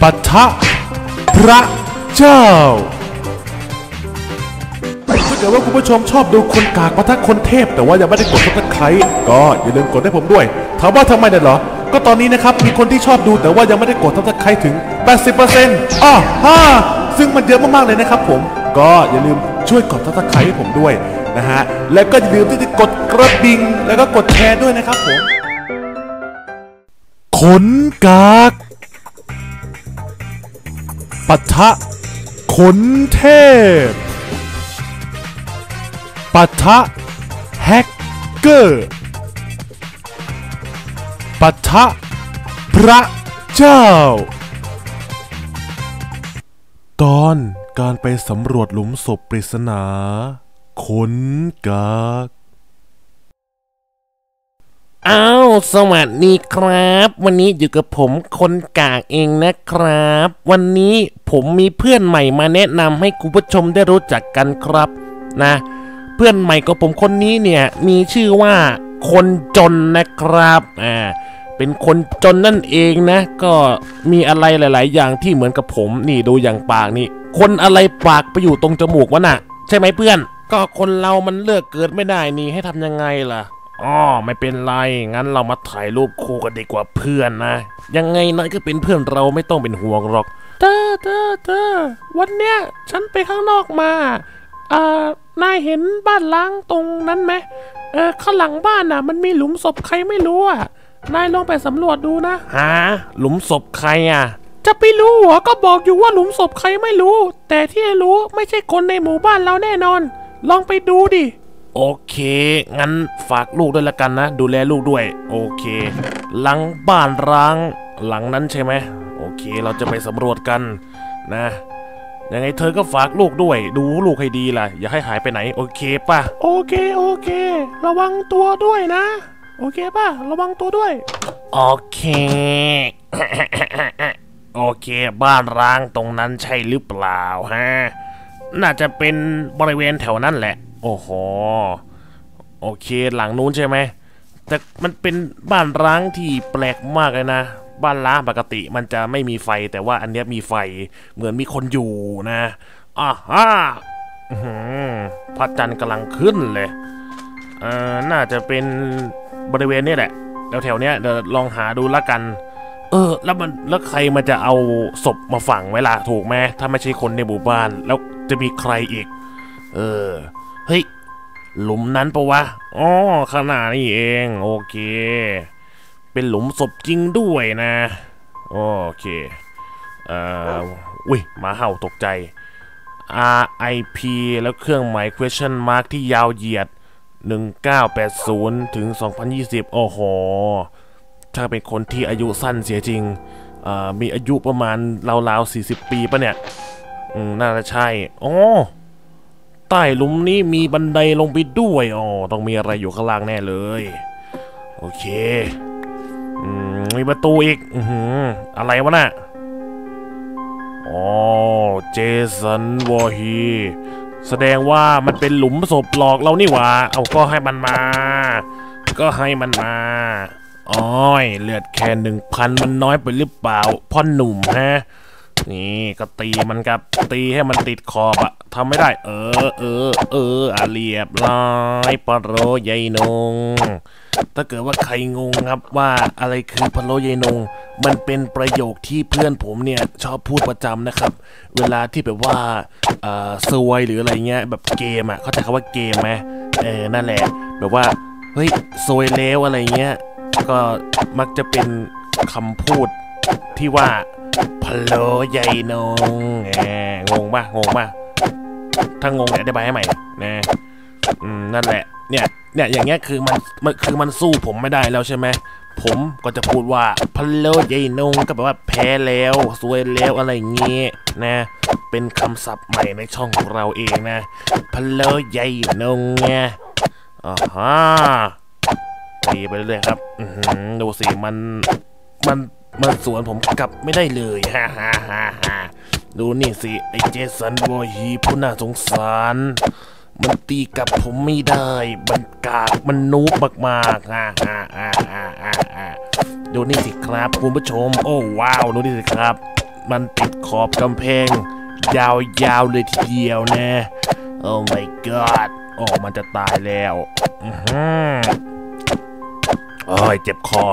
ปะทะพระเจ้า ถ้าเกิดว่าคุณผู้ชมชอบดูคนกากปะทะคนเทพ แต่ว่ายังไม่ได้กด subscribe ก็อย่าลืมกดให้ผมด้วย ถามว่าทำไมเนี่ยเหรอ ก็ตอนนี้นะครับ มีคนที่ชอบดูแต่ว่ายังไม่ได้กด subscribe ถึง 80%อ้อฮ่าซึ่งมันเยอะมากๆเลยนะครับผม ก็อย่าลืมช่วยกด subscribe ให้ผมด้วยนะฮะ แล้วก็อย่าลืมที่จะกดกระดิ่งแล้วก็กดแชร์ด้วยนะครับผม ขนกากปะทะขนเทพปะทะแฮกเกอร์ปะทะพระเจ้า ตอนการไปสำรวจหลุมศพปริศนาขนกาก อ้าวสวัสดีครับ วันนี้อยู่กับผมคนกากเองนะครับ วันนี้ผมมีเพื่อนใหม่มาแนะนำให้คุณผู้ชมได้รู้จักกันครับนะ เพื่อนใหม่ของผมคนนี้เนี่ยมีชื่อว่าคนจนนะครับอ่าเป็นคนจนนั่นเองนะ ก็มีอะไรหลาย ๆ อย่างที่เหมือนกับผมนี่ดูอย่างปากนี่ คนอะไรปากไปอยู่ตรงจมูกวะน่ะ ใช่ไหมเพื่อน ก็คนเรามันเลือกเกิดไม่ได้นี่ให้ทำยังไงล่ะ อ๋อไม่เป็นไร งั้นเรามาถ่ายรูปคู่กันดีกว่าเพื่อนนะ ยังไงนายก็เป็นเพื่อนเราไม่ต้องเป็นห่วงหรอกเธอเธอเธอวันเนี้ยฉันไปข้างนอกมาอ่านายเห็นบ้านล้างตรงนั้นไหมเออข้างหลังบ้านน่ะ มันมีหลุมศพใครไม่รู้อะ นายลองไปสำรวจดูนะฮะหลุมศพใครอะ จะไปรู้หัวก็บอกอยู่ว่าหลุมศพใครไม่รู้ แต่ที่รู้ไม่ใช่คนในหมู่บ้านเราแน่นอน ลองไปดูดิ โอเค งั้นฝากลูกด้วยละกันนะ ดูแลลูกด้วย โอเค หลังบ้านร้าง หลังนั้นใช่ไหม โอเค เราจะไปสำรวจกันนะ ยังไงเธอก็ฝากลูกด้วย ดูลูกให้ดีล่ะ อย่าให้หายไปไหน โอเคป่ะ โอเค โอเค ระวังตัวด้วยนะ โอเคป่ะ ระวังตัวด้วย โอเค โอเค บ้านร้างตรงนั้นใช่หรือเปล่าฮะ น่าจะเป็นบริเวณแถวนั้นแหละ โอ้โห โอเคหลังนู้นใช่ไหม แต่มันเป็นบ้านร้างที่แปลกมากเลยนะ บ้านร้างปกติมันจะไม่มีไฟแต่ว่าอันเนี้ยมีไฟเหมือนมีคนอยู่นะอ่าฮ่าหือพระจันทร์กำลังขึ้นเลยเอ่อน่าจะเป็นบริเวณนี้แหละแถวๆเนี้ยเดี๋ยวลองหาดูละกัน เออ แล้วมันแล้วใครมันจะเอาศพมาฝังไว้ล่ะถูกไหมถ้าไม่ใช่คนในหมู่บ้าน แล้วจะมีใครอีก เออ เฮ้ย หลุมนั้นปะวะ อ๋อขนาดนี่เอง โอเค เป็นหลุมศพจริงด้วยนะ โอเคเอ่ออุ้ยมาเห่าตกใจ RIP แล้วเครื่องหมาย question mark ที่ยาวเหยียด 1980 ถึง 2020 โอ้โห ถ้าเป็นคนที่อายุสั้นเสียจริงอ่อมีอายุประมาณราวๆ 40 ปีปะเนี่ยน่าจะใช่ อ๋อ ใต้หลุมนี้มีบันไดลงไปด้วยอ๋อต้องมีอะไรอยู่ข้างล่างแน่เลย โอเคอมมีประตูอีกอืออะไรวะน่ะอ๋อเจสันวอฮีแสดงว่ามันเป็นหลุมศพหลอกเรานี่หว่า เอาก็ให้มันมา ก็ให้มันมาอ้อยเลือดแค่หนึ่งพันมันน้อยไปหรือเปล่า พ่อหนุ่มฮะ นี่ก็ตีมันกับตีให้มันติดขอบอะ ทำไม่ได้ เออ เออ เอออะเรียบร้อยปะโรยายนง ถ้าเกิดว่าใครงงครับว่าอะไรคือพะโล้ยายนง มันเป็นประโยคที่เพื่อนผมเนี่ยชอบพูดประจำนะครับ เวลาที่แบบว่าเอ่อซวยหรืออะไรเงี้ยแบบเกมอะ เข้าใจคำว่าเกมไหมเออ นั่นแหละ แบบว่า เฮ้ยซวยแล้วอะไรเงี้ย ก็มักจะเป็นคำพูดที่ว่าพะโล้ใหญ่นงแหมงงปะงงปะ ถ้างงเนี่ยอธิบายให้ใหม่นะอืมนั่นแหละ เนี่ย เนี่ย อย่างเงี้ยคือมันมันคือมันสู้ผมไม่ได้แล้วใช่ไหม ผมก็จะพูดว่าพะโล้ใหญ่นงก็แปลว่าแพ้แล้วซวยแล้วอะไรเงี้ยนะ เป็นคำศัพท์ใหม่ในช่องของเราเองนะพะโล้ใหญ่นงไงอ่าฮะตีไปเรื่อยครับอืดูสิมันมันมันสวนผมกลับไม่ได้เลยฮ่าฮ่าฮ่าฮ่า ดูนี่สิ ไอเจสันบอยฮีผู้น่าสงสาร มันตีกับผมไม่ได้มันกากมันนูบมากๆอ่าอ่าอ่าอ่าอ่าอ่าดูนี่สิครับคุณผู้ชม โอ้ว้าวดูนี่สิครับ มันติดขอบกำแพง ยาวๆเลยทีเดียวนะ โอ้ my god โอ้มันจะตายแล้วอือหือโอ้ยเจ็บคอ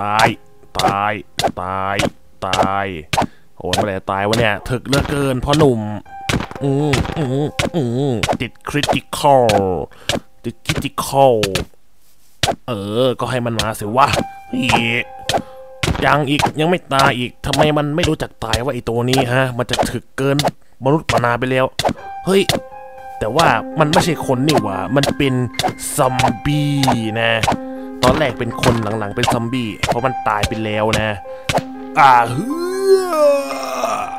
ตาย ตาย ตาย ตายโอ้ยเมื่อไรตายวะเนี่ยถึกเหลือเกินพ่อหนุ่มอืมอืมอืมติดคริติคอลติดคริติคอลเออ ก็ให้มันมาสิวะเฮ้ยยังอีกยังไม่ตายอีกทำไมมันไม่รู้จักตายว่าไอตัวนี้ฮะ มันจะถึกเกินมนุษย์ปนาไปแล้ว เฮ้ย แต่ว่ามันไม่ใช่คนนี่หว่า มันเป็นซอมบี้นะ ตอนแรกเป็นคนหลังๆเป็นซอมบี้ เพราะมันตายไปแล้วนะ อ่าเฮือ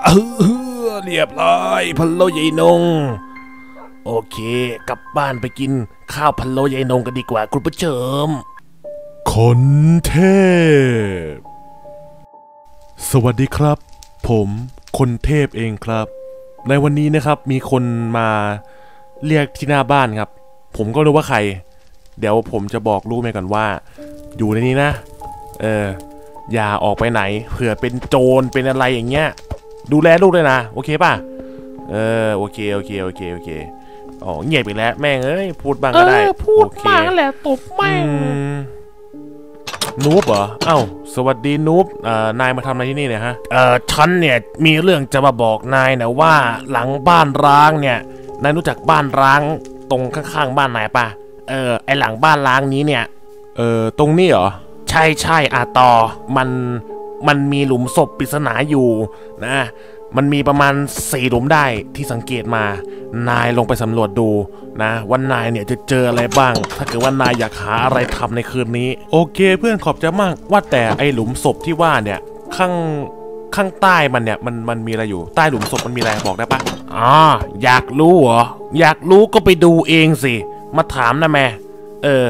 เฮือเรียบร้อยพะโล้ยายนง โอเค กลับบ้านไปกินข้าวพะโล้ยายนงกันดีกว่าคุณผู้ชมคนเทพ สวัสดีครับ ผมคนเทพเองครับ ในวันนี้นะครับมีคนมาเรียกที่หน้าบ้านครับ ผมก็รู้ว่าใคร เดี๋ยวผมจะบอกลูกแม่ก่อนว่า อยู่ในนี้นะ เออ อย่าออกไปไหนเผื่อเป็นโจรเป็นอะไรอย่างเงี้ย ดูแลลูกด้วยนะ โอเคป่ะ เออโอเคโอเคโอเคโอเคอ๋อเงียบไปแล้วแม่งเอ้ยพูดบ้างเอก็ได้อพูดโอเคมากแหละตบแม่งอืมนูบเหรอเอ้า สวัสดีนูบเอ่อนายมาทำอะไรที่นี่เนี่ยฮะ เอ่อฉันเนี่ยมีเรื่องจะมาบอกนายนะว่าหลังบ้านร้างเนี่ย นายรู้จักบ้านร้างตรงข้างๆบ้านนายปะเออไอหลังบ้านร้างนี้เนี่ย เออตรงนี้เหรอ ใช่ใช่อาตอมันมันมีหลุมศพปริศนาอยู่นะ มันมีประมาณสี่หลุมได้ที่สังเกตมา นายลงไปสำรวจดูนะว่านายเนี่ยจะเจออะไรบ้าง ถ้าเกิดว่านายอยากหาอะไรทำในคืนนี้ โอเค เพื่อนขอบใจมากว่าแต่ไอหลุมศพที่ว่าเนี่ยข้างข้างใต้มันเนี่ยมันมันมีอะไรอยู่ใต้หลุมศพมันมีอะไรบอกได้ปะอ๋ออยากรู้เหรออยากรู้ก็ไปดูเองสิ มาถามนะแม่เออ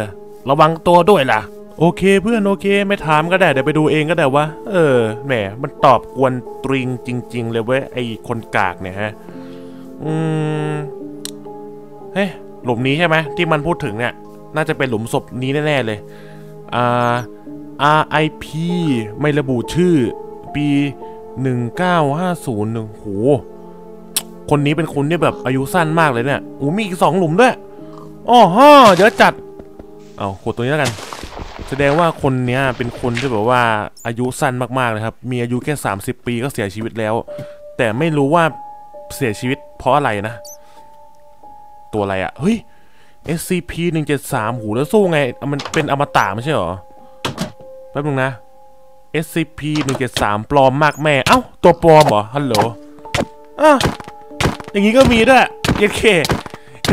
ระวังตัวด้วยล่ะ โอเคเพื่อนโอเคไม่ถามก็ได้เดี๋ยวไปดูเองก็ได้วะเออแหมมันตอบกวนตริงจริง ๆ เลยเว้ยไอคนกากเนี่ยฮะอืมเฮ้ยหลุมนี้ใช่ไหมที่มันพูดถึงเนี่ย น่าจะเป็นหลุมศพนี้แน่ๆเลยอ่า RIP ไม่ระบุชื่อ ปี 1950โหคนนี้เป็นคนที่แบบอายุสั้นมากเลยเนี่ยอู้มีอีกสองหลุมด้วยอ๋อฮะเดี๋ยวจัด เอากดตัวนี้แล้วกัน แสดงว่าคนเนี้ยเป็นคนที่แบบว่าอายุสั้นมากๆเลยครับ มีอายุแค่ 30 ปีก็เสียชีวิตแล้ว แต่ไม่รู้ว่าเสียชีวิตเพราะอะไรนะ ตัวอะไรอะ่ะ เฮ้ย SCP 173หูแล้วสู้ไง มันเป็นอมตะไม่ใช่หรอ แป๊บนึงนะ SCP 173ปลอมมากแม่ เอ้า ตัวปลอมเหรอ ฮัลโหลอะอย่างงี้ก็มีด้วยเยเค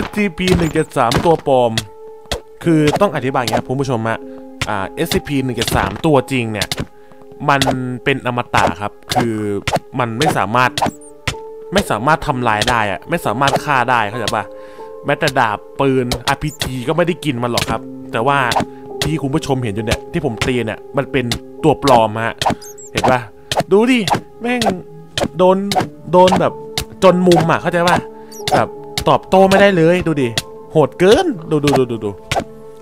SCP 173ตัวปลอม คือต้องอธิบายอย่างนี้ครับคุณผู้ชมฮะ อ่า SCP 1 3ตัวจริงเนี่ย มันเป็นอมตะครับ คือมันไม่สามารถไม่สามารถทำลายได้อะไม่สามารถฆ่าได้เข้าใจปะแม้แต่ดาบปืน RPG ก็ไม่ได้กินมันหรอกครับ แต่ว่าที่คุณผู้ชมเห็นอยู่เนี่ยที่ผมตีเนี่ยมันเป็นตัวปลอมฮะเห็นปะดูดิแม่งโดนโดนแบบจนมุมอะเข้าใจปะแบบตอบโต้ไม่ได้เลยดูดิโหดเกิน ดูดูดูดูดู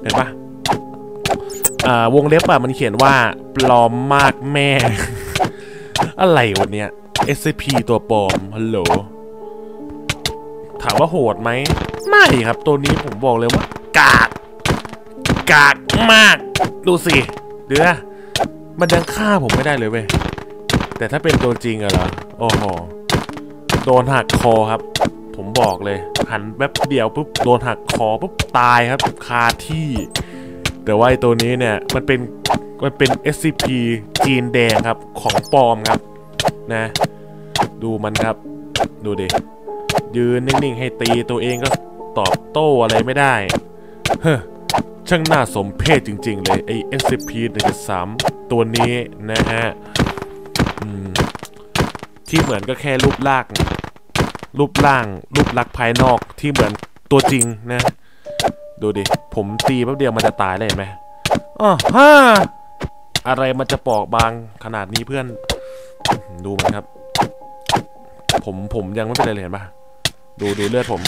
เห็นปะอ่า วงเล็บอะมันเขียนว่าปลอมมากแม่ อะไรวันเนี้ย SCP ตัวปลอมฮัลโหลถามว่าโหดไหมไม่ครับ ตัวนี้ผมบอกเลยว่า กากกากมาก ดูสิเดี๋ยนะมันยังฆ่าผมไม่ได้เลยเว้ยแต่ถ้าเป็นตัวจริงอะเหรอโอ้โหโดนหักคอครับ ผมบอกเลย หันแป๊บเดียวปุ๊บโดนหักคอปุ๊บตายครับคาที่ แต่ว่าไอตัวนี้เนี่ยมันเป็นมันเป็น SCP จีนแดงครับของปลอมครับนะ ดูมันครับ ดูดิยืนนิ่งๆ ให้ตีตัวเองก็ตอบโต้อะไรไม่ได้ เฮ้ช่างน่าสมเพชจริง ๆ เลยไอ้ SCP 1.3ตัวนี้นะฮะที่เหมือนก็แค่รูปร่างรูปร่างรูปลักษณ์ภายนอกที่เหมือนตัวจริงนะ ดูดิ ผมตีแป๊บเดียวมันจะตายเลยเห็นไหมอ๋อฮ่าอะไรมันจะปอกบางขนาดนี้เพื่อน ดูมันครับ ผมผมยังไม่เป็นไรเลยเห็นปะดูดูเลือดผม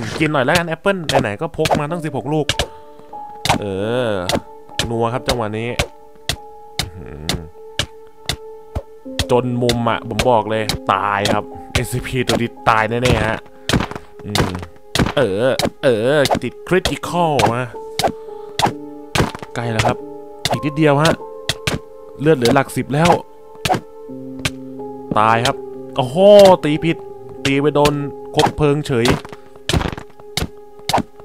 มกินหน่อยแล้วกันแอปเปิ้ลไหนๆก็พกมาตั้ง16ลูก เออ นัวครับจังหวะนี้จนมุมอะผมบอกเลย ตายครับ SCP ตัวนี้ตายแน่ๆฮะ อืม เออ เออ ติดคริติคอลมาใกล้แล้วครับ อีกนิดเดียวฮะ เลือดเหลือหลักสิบแล้ว ตายครับ โอ้โห ตีผิด ตีไปโดนคบเพลิงเฉย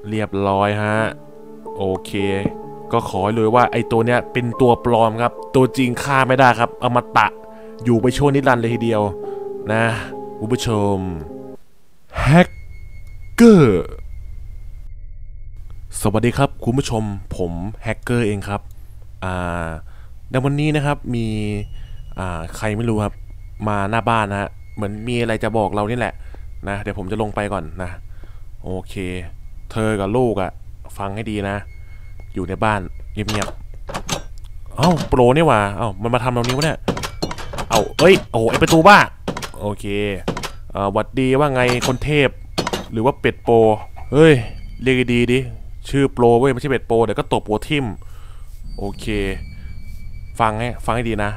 เรียบร้อยฮะ โอเค ก็ขอเลยว่าไอ้ตัวเนี้ยเป็นตัวปลอมครับ ตัวจริงฆ่าไม่ได้ครับเอามาตะ อยู่ไปช่วงนิรันดร์เลยทีเดียว นะคุณผู้ชมแฮก เกอร์ สวัสดีครับคุณผู้ชมผมแฮกเกอร์เองครับ อ่าในวันนี้นะครับมีอ่าใครไม่รู้ครับ มาหน้าบ้านนะฮะเหมือนมีอะไรจะบอกเรานี่แหละนะเดี๋ยวผมจะลงไปก่อนนะ โอเค เธอกับลูกอะฟังให้ดีนะ อยู่ในบ้านเงียบๆเอ้าโปรนี่หว่าเอ้ามันมาทำตรงนี้วะเนี่ยเอาเอ้ยโอ้ไอประตูบ้าโอเคเอ่อหวัดดีว่าไงคนเทพ หรือว่าเป็ดโปรเฮ้ย เรียกดีดิ ชื่อโปรเว้ยไม่ใช่เป็ดโปรเดี๋ยวก็ตบหัวทิมโอเค ฟังให้ฟังให้ดีนะ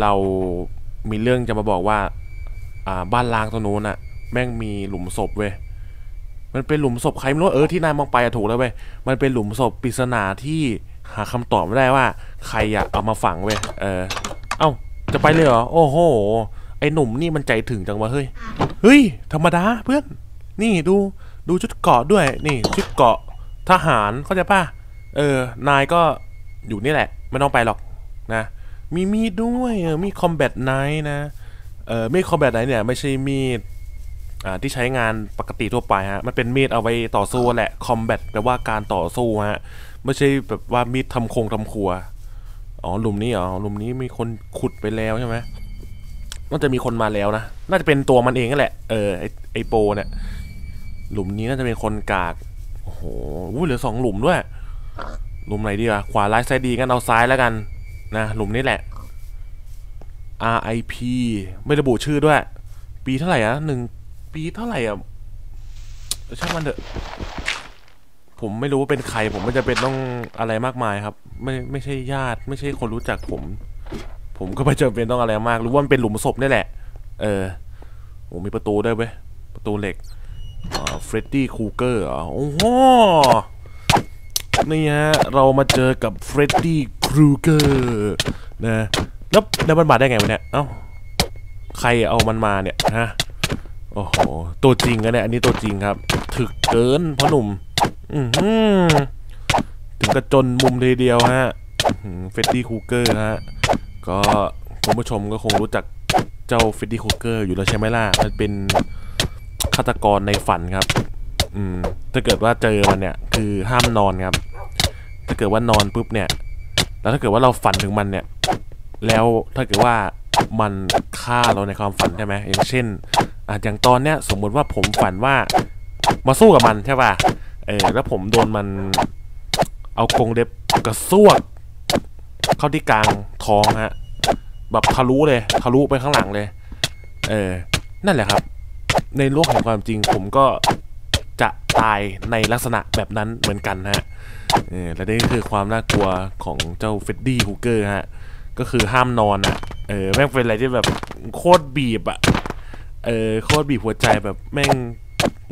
เรามีเรื่องจะมาบอกว่า อ่า บ้านล้างตรงนู้นน่ะแม่งมีหลุมศพเว้ย มันเป็นหลุมศพใครไม่รู้เออที่นายมองไปอะถูกแล้วเว้ย มันเป็นหลุมศพปริศนาที่หาคำตอบไม่ได้ว่า ใครอะเอามาฝังเว้ย เออ เอ้า จะไปเลยเหรอ โอ้โห ไอหนุ่มนี่มันใจถึงจังวะเฮ้ย เฮ้ย ธรรมดาเพื่อน นี่ดูดูชุดเกราะด้วย นี่ ชุดเกราะทหารเข้าใจป่ะเออนายก็อยู่นี่แหละ ไม่ต้องไปหรอกนะ มีมีดด้วยเออมี combat knife นะเออมีด combat knife เนี่ยไม่ใช่มีดอ่าที่ใช้งานปกติทั่วไปฮะมันเป็นมีดเอาไว้ต่อสู้แหละ combat แปลว่าการต่อสู้ฮะไม่ใช่แบบว่ามีดทำโครงทำครัวอ๋อหลุมนี้เหรอหลุมนี้มีคนขุดไปแล้วใช่ไหมน่าจะมีคนมาแล้วนะ น่าจะเป็นตัวมันเองนั่นแหละ เออไอไอโปเนี่ย หลุมนี้น่าจะเป็นคนกาก โอ้โหอุ้เหลือสองหลุมด้วย หลุมไหนดีวะขวาร้ายซ้ายดีงั้นเอาซ้ายแล้วกัน นะ หลุมนี้แหละ RIP ไม่ระบุชื่อด้วย ปีเท่าไหร่อะหนึ่งปีเท่าไหร่อะช่างมันเถอะ ผมไม่รู้ว่าเป็นใคร ผมไม่จะเป็นต้องอะไรมากมายครับ ไม่ไม่ใช่ญาติ ไม่ใช่คนรู้จักผม ผมก็ไม่จำเป็นต้องอะไรมาก รู้ว่ามันเป็นหลุมศพนี่แหละ เออโอ้มีประตูได้เว้ยประตูเหล็ก เฟรดดี้ครูเกอร์อะโอ้โหนี่ฮะ เรามาเจอกับเฟรดดี้ครูเกอร์นะแล้วแล้วมันมาได้ไงวะเนี่ยเอ้าใครเอามันมาเนี่ยฮะโอ้โหตัวจริงกันเนี่ยอันนี้ตัวจริงครับ ถึกเกินพ่อหนุ่มอือหือถึงกระจนมุมทีเดียวฮะเฟรดดี้ครูเกอร์ฮะก็คุณผู้ชมก็คงรู้จักเจ้าเฟรดดี้ครูเกอร์อยู่แล้วใช่ไหมล่ะมันเป็นฆาตกรในฝันครับ อืม ถ้าเกิดว่าเจอมันเนี่ย คือห้ามนอนครับ ถ้าเกิดว่านอนปุ๊บเนี่ย แล้วถ้าเกิดว่าเราฝันถึงมันเนี่ย แล้วถ้าเกิดว่ามันฆ่าเราในความฝันใช่ไหมอย่างเช่นอะอย่างตอนเนี้ยสมมุติว่าผมฝันว่า มาสู้กับมันใช่ป่ะ เออ แล้วผมโดนมัน เอากรงเล็บกระซวกเข้าที่กลางท้องฮะ แบบทะลุเลย ทะลุไปข้างหลังเลย เออ นั่นแหละครับ ในโลกแห่งความจริง ผมก็จะตายในลักษณะแบบนั้นเหมือนกันฮะเออและนี่คือความน่ากลัวของเจ้าเฟดดี้ฮูเกอร์ฮะ ก็คือห้ามนอนอะเออแม่งเป็นอะไรที่แบบโคตรบีบอะเออโคตรบีบหัวใจแบบแม่ง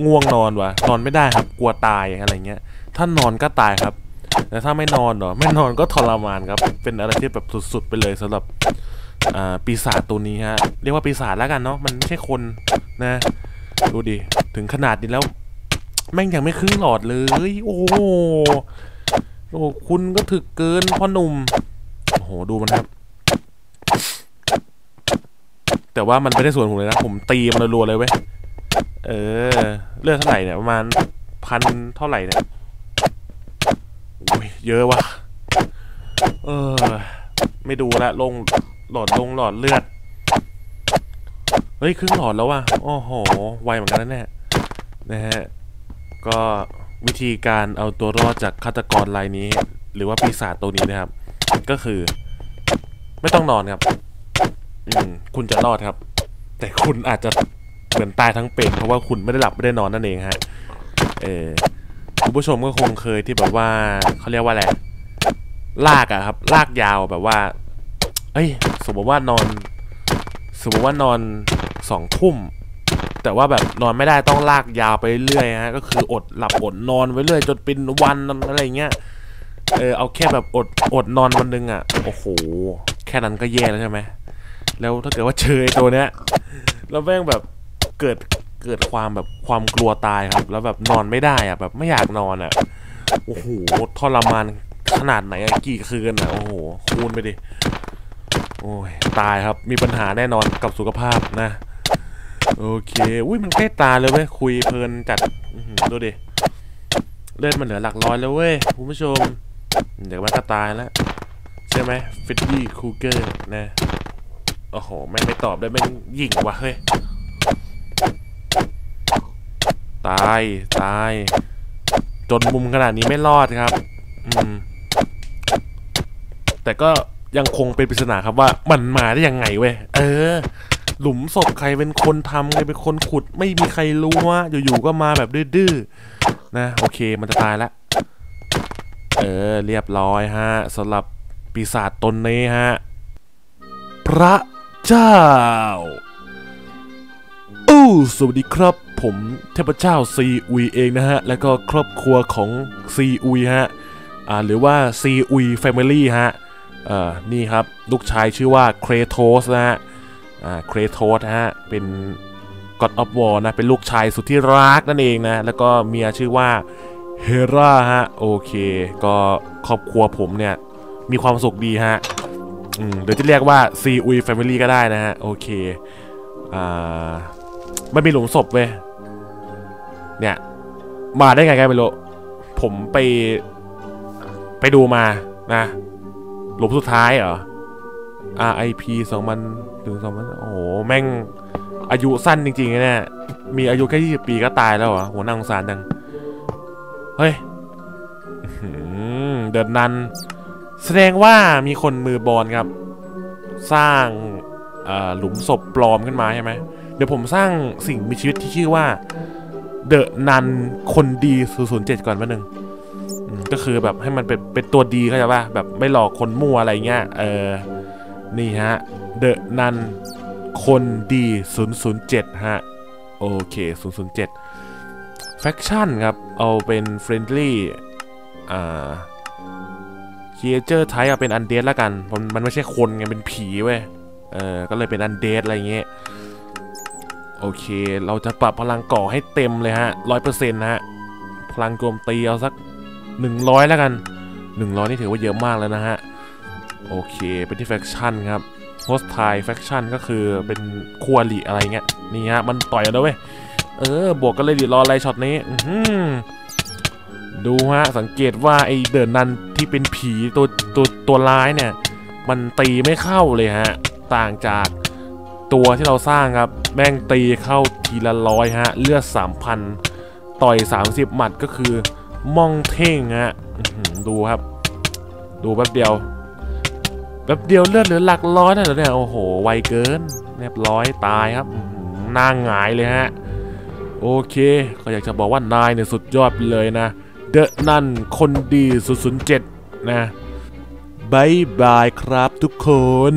ง่วงนอนวะนอนไม่ได้ครับกลัวตายอะไรเงี้ย ถ้านอนก็ตายครับแต่ถ้าไม่นอนเหรอไม่นอนก็ทรมานครับ เป็นอะไรที่แบบสุดๆไปเลยสำหรับปีศาจตัวนี้ฮะ เรียกว่าปีศาจแล้วกันเนาะมันไม่ใช่คนนะ ดูดิ ถึงขนาดนี้แล้ว แม่งยังไม่ครึ่งหลอดเลย โอ้โหโอ้คุณก็ถึกเกินพ่อหนุ่ม โอ้โห ดูมันครับ แต่ว่ามันไม่ได้ส่วนผมเลยนะ ผมตีมันรัวเลยเว้ย เออ เลือดเท่าไหร่เนี่ย ประมาณพันเท่าไหร่เนี่ยโอ้ยเยอะว่ะ เออ ไม่ดูละลงหลอดลงหลอดเลือด เฮ้ยครึ่งหลอดแล้วว่ะโอ้โห ไวเหมือนกันนะเนี่ยนะฮะ ก็วิธีการเอาตัวรอดจากฆาตกรรายนี้ หรือว่าปีศาจตัวนี้นะครับ ก็คือ ไม่ต้องนอนครับ อืมคุณจะรอดครับ แต่คุณอาจจะเหมือนตายทั้งเป็นเพราะว่าคุณไม่ได้หลับไม่ได้นอนนั่นเองฮะ เออคุณผู้ชมก็คงเคยที่แบบว่าเขาเรียกว่าอะไรลากอะครับ ลากยาวแบบว่า เอ้ย สมมติว่านอน สมมติว่านอน สองทุ่ม แต่ว่าแบบนอนไม่ได้ต้องลากยาวไปเรื่อยฮะก็คืออดหลับอดนอนไว้เรื่อยจนเป็นวันอะไรเงี้ยเออเอาแค่แบบอดอดนอนวันหนึงอะโอ้โห แค่นั้นก็แย่แล้วใช่ไหมแล้วถ้าเกิดว่าเจอไอ้ตัวเนี้ยแล้วแม่งแบบเกิดเกิดความแบบความกลัวตายครับ แล้วแบบนอนไม่ได้อะแบบไม่อยากนอนอะโอ้โหทรมานขนาดไหนอะกี่คืนอะโอ้โหคูณไปดิโอ้ยตายครับมีปัญหาแน่นอนกับสุขภาพนะ โอเค อุ้ยมันใกล้ตายเลยเว้ย คุยเพลินจัดดูดิเลือดมันเหลือหลักร้อยแล้วเว้ยคุณผู้ชม เดี๋ยวมันก็ตายแล้วใช่ไหมเฟรดดี้ครูเกอร์นะโอ้โหไม่ไม่ตอบได้แม่ยิงว่ะเฮ้ย ตาย ตาย จนมุมขนาดนี้ไม่รอดครับ อืม แต่ก็ยังคงเป็นปริศนาครับว่ามันมาได้ยังไงเว้ย เออ หลุมศพใครเป็นคนทำใครเป็นคนขุด ไม่มีใครรู้ว่าอยู่ๆก็มาแบบดื้อๆนะ โอเคมันจะตายแล้วเออ เรียบร้อยฮะสำหรับปีศาจตนนี้ฮะ พระเจ้าโอ้สวัสดีครับ ผมเทพเจ้าซีอุยเองนะฮะ แล้วก็ครอบครัวของซีอุยฮะ อ่า หรือว่าซีอุยแฟมิลี่ฮะ เอ่อ นี่ครับ ลูกชายชื่อว่าเครโทสนะฮะ เครโทสฮะ เป็น God of War นะ เป็นลูกชายสุดที่รักนั่นเองนะ แล้วก็เมียชื่อว่าเฮราฮะ โอเค ก็ครอบครัวผมเนี่ย มีความสุขดีฮะอืมเดี๋ยวจะเรียกว่าซีอุยแฟมิลี่ก็ได้นะฮะ โอเค อ่าไม่มีหลุมศพเว้ย เนี่ย มาได้ไงกันไม่รู้ผมไป ไปดูมานะ หลุมสุดท้ายเหรอ RIP สองมันถึงสองมันโอ้โห แม่งอายุสั้นจริงๆนะเนี่ย มีอายุแค่ 20 ปีก็ตายแล้วเหรอโหน่าสงสารจัง เฮ้ยเดินนัน แสดงว่ามีคนมือบอลครับ สร้างหลุมศพปลอมขึ้นมาใช่ไหม เดี๋ยวผมสร้างสิ่งมีชีวิตที่ชื่อว่าเดอะนันคนดี007 ก่อนมาหนึ่งก็คือแบบให้มันเป็นเป็นตัวดีเข้าใจป่ะแบบไม่หลอกคนมั่วอะไรเงี้ย เออ นี่ฮะเดอะนันคนดี007 ฮะ โอเค 007 faction ครับ เอาเป็นเฟรนดลี่อ่าค e เจอร์ไทป์เอาเป็นอันเด d ล้วกันมันมันไม่ใช่คนไง เป็นผีเว้ย เออ ก็เลยเป็นอันเด d อะไรเงี้ย โอเค เราจะปรับพลังก่อนให้เต็มเลยฮะร้อยเปอร์เซ็นต์ฮะ พลังโจมตีเอาสักหนึ่งร้อยแล้วกันหนึ่งร้อยนี่ถือว่าเยอะมากแล้วนะฮะ โอเคเป็นที่ faction ครับ hostile faction ก็คือเป็นคัวลีอะไรเงี้ยนี่ฮะมันต่อยกันแล้วเว้ยเออบวกกันเลยดิรออะไรช็อตนี้อื้อหือดูฮะสังเกตว่าไอเดินนันที่เป็นผีตัวตัวตัวร้ายเนี่ย มันตีไม่เข้าเลยฮะ ต่างจากตัวที่เราสร้างครับแม่งตีเข้าทีละร้อยฮะ เลือด3,000ต่อย 30 หมัดก็คือ ม่องเท่งฮะดูครับ ดูแป๊บเดียว แป๊บเดียวเลือดเหลือหลักร้อยนะเหรอเนี่ยโอ้โหไวเกินเรียบร้อยตายครับหน้าหงายเลยฮะโอเค ก็อยากจะบอกว่านายเนี่ยสุดยอดไปเลยนะเดอะนั่นคนดี007นะบายบายครับทุกคน